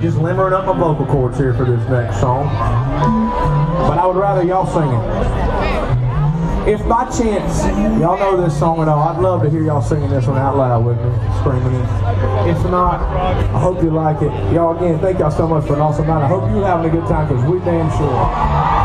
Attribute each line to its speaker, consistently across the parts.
Speaker 1: just limbering up my vocal cords here for this next song. But I would rather y'all sing it. If by chance y'all know this song at all, I'd love to hear y'all singing this one out loud with me, screaming it. If not, I hope you like it. Y'all again, thank y'all so much for an awesome night. I hope you're having a good time because we damn sure.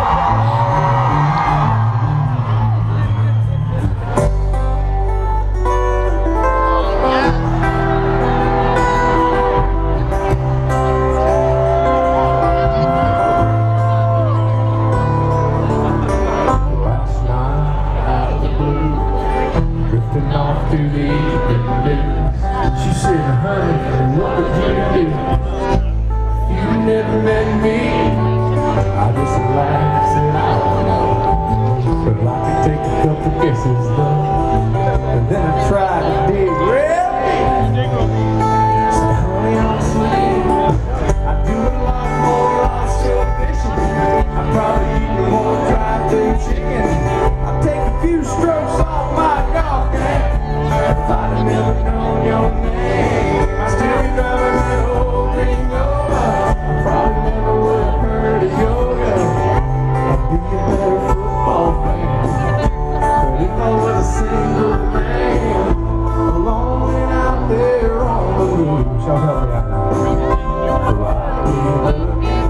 Speaker 1: Take a couple guesses though. And then I tried for a woman like you.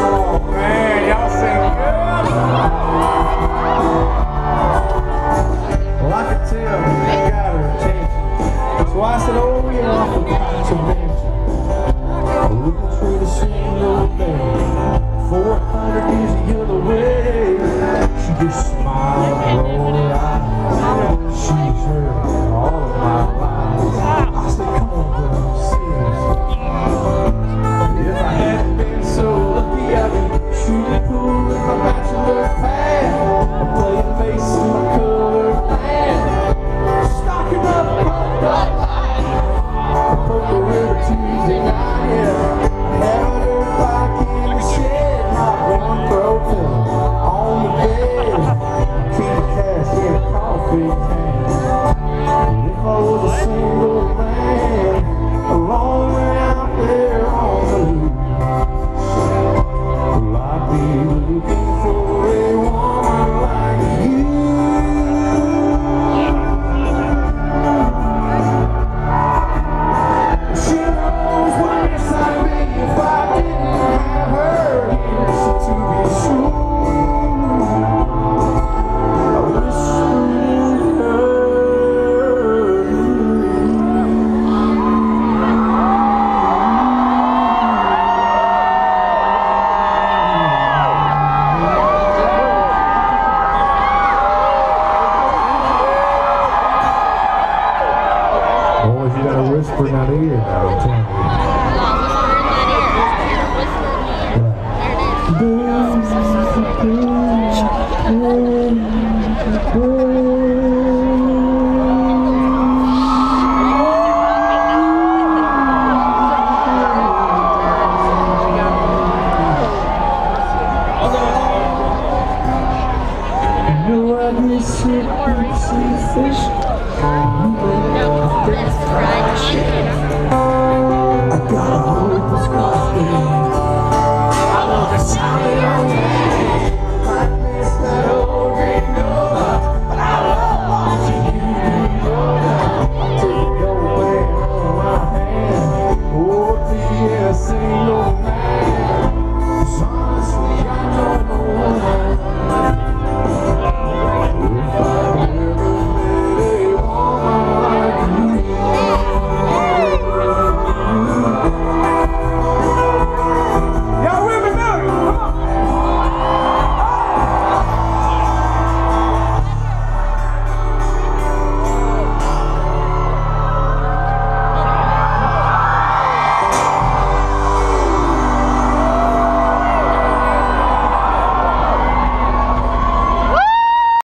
Speaker 1: Oh man, y'all sing good. Well, I could tell you got her attention. So I said, oh yeah, I forgot to mention. I wouldn't trade a single thing for a years the other way. She just smiled you gotta whisper in that ear now, I'm telling you. You know I miss it, see fish. I gotta hold.